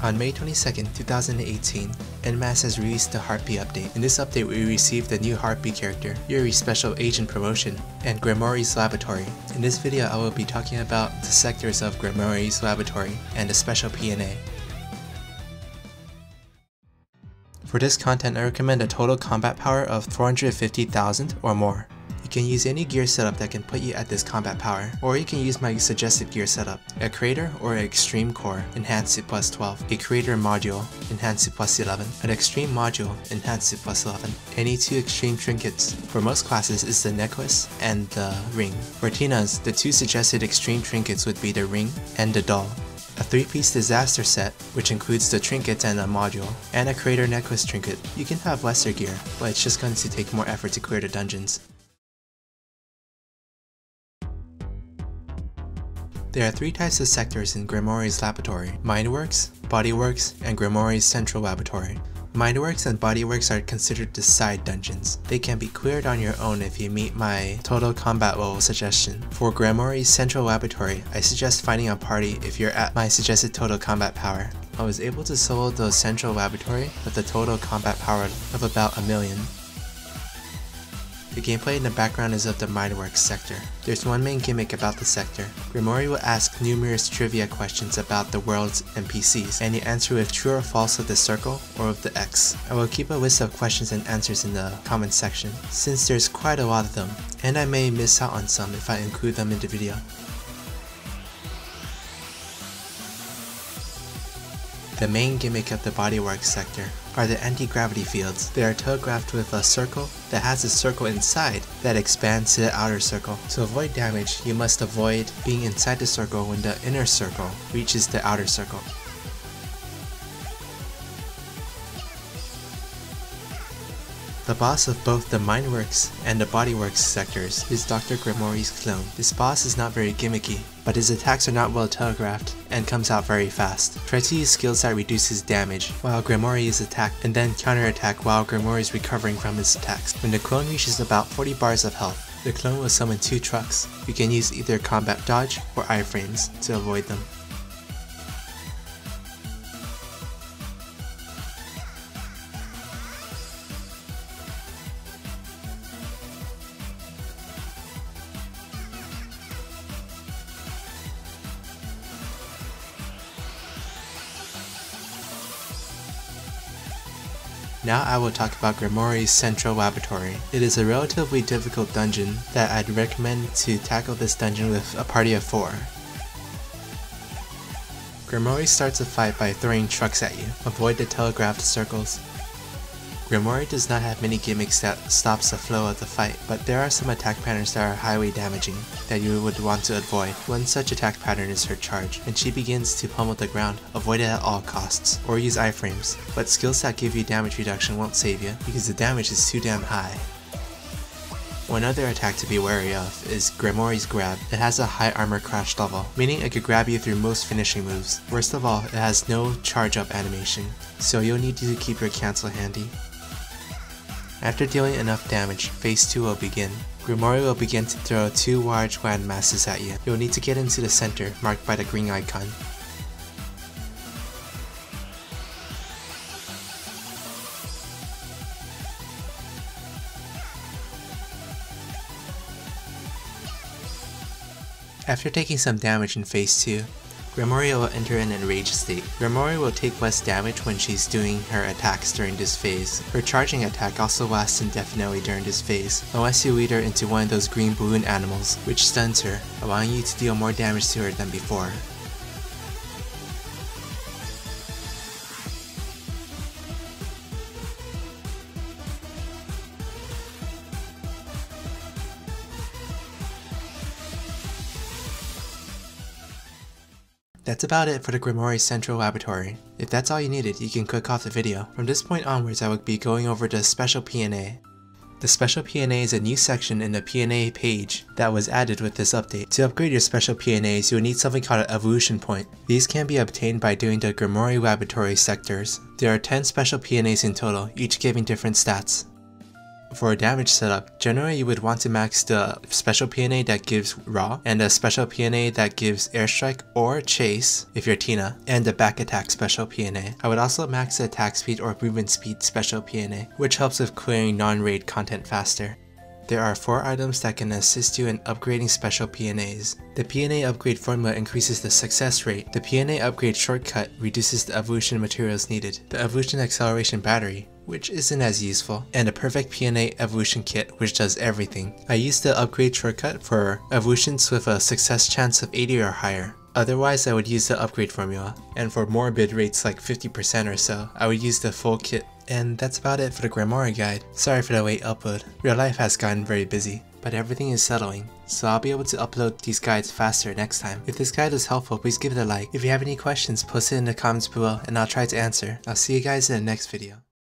On May 22, 2018, En Masse has released the Heartbeat update. In this update, we received the new Heartbeat character, Yuri's Special Agent Promotion, and Gremory's Laboratory. In this video, I will be talking about the sectors of Gremory's Laboratory and the Special PNA. For this content, I recommend a total combat power of 450,000 or more. You can use any gear setup that can put you at this combat power, or you can use my suggested gear setup, a creator or an extreme core, enhance it plus 12, a creator module, enhance it plus 11, an extreme module, enhance it plus 11, any two extreme trinkets. For most classes is the necklace and the ring. For Tina's, the two suggested extreme trinkets would be the ring and the doll a 3-piece disaster set, which includes the trinkets and a module, and a creator necklace trinket. You can have lesser gear, but it's just going to take more effort to clear the dungeons. There are three types of sectors in Gremory's laboratory, Mindworks, Bodyworks, and Gremory's central laboratory. Mindworks and Bodyworks are considered the side dungeons. They can be cleared on your own if you meet my total combat level suggestion. For Gremory's central laboratory, I suggest finding a party if you're at my suggested total combat power. I was able to solo the central laboratory with a total combat power of about a million. The gameplay in the background is of the Mindworks sector. There's one main gimmick about the sector. Gremory will ask numerous trivia questions about the world's NPCs, and you answer with true or false of the circle or of the X. I will keep a list of questions and answers in the comments section, since there's quite a lot of them, and I may miss out on some if I include them in the video. The main gimmick of the bodywork sector are the anti-gravity fields. They are telegraphed with a circle that has a circle inside that expands to the outer circle. To avoid damage, you must avoid being inside the circle when the inner circle reaches the outer circle. The boss of both the Mindworks and the Bodyworks sectors is Dr. Gremory's clone. This boss is not very gimmicky, but his attacks are not well telegraphed and comes out very fast. Try to use skills that reduce his damage while Gremory is attacked and then counterattack while Gremory is recovering from his attacks. When the clone reaches about 40 bars of health, the clone will summon two trucks. You can use either combat dodge or iframes to avoid them. Now I will talk about Gremory's Central Laboratory. It is a relatively difficult dungeon that I'd recommend to tackle this dungeon with a party of 4. Gremory starts a fight by throwing trucks at you. Avoid the telegraphed circles. Gremory does not have many gimmicks that stops the flow of the fight, but there are some attack patterns that are highly damaging that you would want to avoid. One such attack pattern is her charge, and she begins to pummel the ground. Avoid it at all costs, or use iframes, but skills that give you damage reduction won't save you, because the damage is too damn high. One other attack to be wary of is Gremory's Grab. It has a high armor crash level, meaning it could grab you through most finishing moves. Worst of all, it has no charge up animation, so you'll need to keep your cancel handy. After dealing enough damage, phase 2 will begin. Gremory will begin to throw two large land masses at you. You'll need to get into the center, marked by the green icon. After taking some damage in phase 2, Gremory will enter an enraged state. Gremory will take less damage when she's doing her attacks during this phase. Her charging attack also lasts indefinitely during this phase, unless you lead her into one of those green balloon animals, which stuns her, allowing you to deal more damage to her than before. That's about it for the Gremory Central Laboratory. If that's all you needed, you can click off the video. From this point onwards, I will be going over the Special PNA. The Special PNA is a new section in the PNA page that was added with this update. To upgrade your Special PNAs, you'll need something called an Evolution Point. These can be obtained by doing the Gremory Laboratory sectors. There are 10 Special PNAs in total, each giving different stats. For a damage setup, generally you would want to max the special PNA that gives Raw, and a special PNA that gives Airstrike or Chase if you're Tina, and a back attack special PNA. I would also max the attack speed or movement speed special PNA, which helps with clearing non-raid content faster. There are 4 items that can assist you in upgrading special PNAs. The PNA upgrade formula increases the success rate, the PNA upgrade shortcut reduces the evolution materials needed, the evolution acceleration battery, which isn't as useful, and a perfect PNA evolution kit which does everything. I use the upgrade shortcut for evolutions with a success chance of 80 or higher. Otherwise, I would use the upgrade formula, and for more bid rates like 50% or so, I would use the full kit and that's about it for the Gremory guide. Sorry for the late upload. Real life has gotten very busy, but everything is settling, so I'll be able to upload these guides faster next time. If this guide was helpful, please give it a like. If you have any questions, post it in the comments below and I'll try to answer. I'll see you guys in the next video.